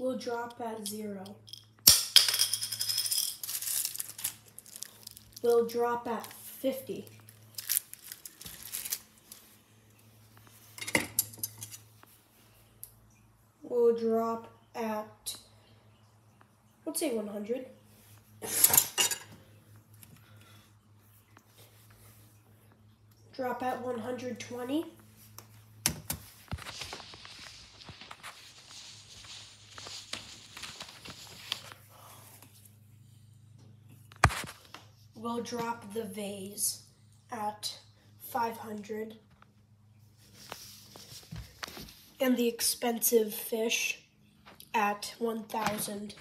will drop at zero. Will drop at 50. Will drop at, let's say 100. Drop at 120. We'll drop the vase at 500 and the expensive fish at 1000.